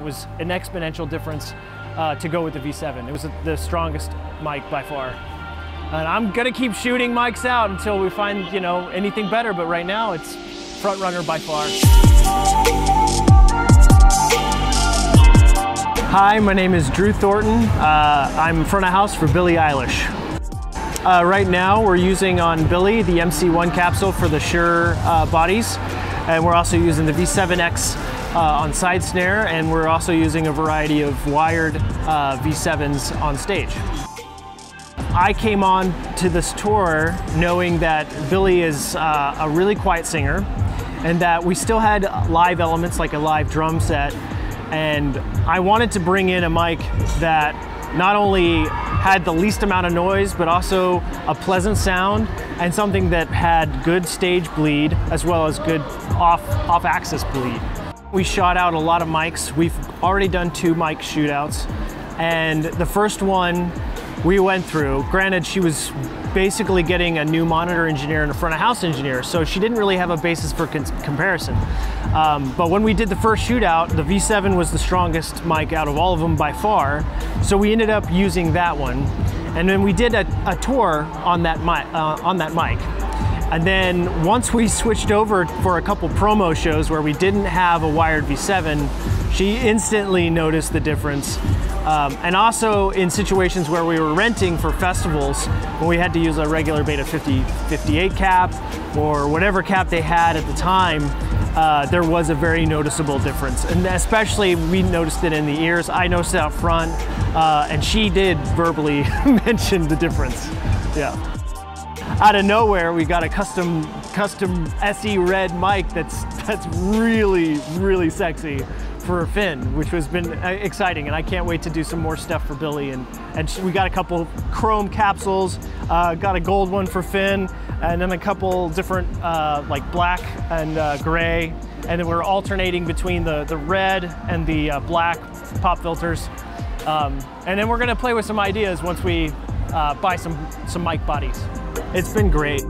It was an exponential difference uh, to go with the V7. It was the strongest mic by far. And I'm gonna keep shooting mics out until we find, you know, anything better, but right now it's front runner by far. Hi, my name is Drew Thornton. Uh, I'm front of house for Billie Eilish. Uh, right now we're using on Billie the MC1 capsule for the Shure uh, bodies. And we're also using the V7X uh, on side snare. And we're also using a variety of wired uh, V7s on stage. I came on to this tour knowing that Billie is uh, a really quiet singer and that we still had live elements like a live drum set. And I wanted to bring in a mic that not only had the least amount of noise, but also a pleasant sound and something that had good stage bleed as well as good off, off axis bleed. We shot out a lot of mics. We've already done two mic shootouts. And the first one we went through, granted she was basically getting a new monitor engineer and a front of house engineer, so she didn't really have a basis for comparison. Um, but when we did the first shootout, the V7 was the strongest mic out of all of them by far, so we ended up using that one. And then we did a, a tour on that, mic, uh, on that mic. And then once we switched over for a couple promo shows where we didn't have a wired V7, she instantly noticed the difference. Um, and also in situations where we were renting for festivals, when we had to use a regular Beta 50, 58 cap or whatever cap they had at the time, uh, there was a very noticeable difference. And especially we noticed it in the ears. I noticed it out front, uh, and she did verbally mention the difference. Yeah out of nowhere, we got a custom custom SE red mic that's that's really really sexy for Finn, which has been uh, exciting, and I can't wait to do some more stuff for Billie. And and we got a couple chrome capsules, uh, got a gold one for Finn, and then a couple different uh, like black and uh, gray, and then we're alternating between the the red and the uh, black pop filters. Um, and then we're gonna play with some ideas once we uh, buy some some mic bodies. It's been great.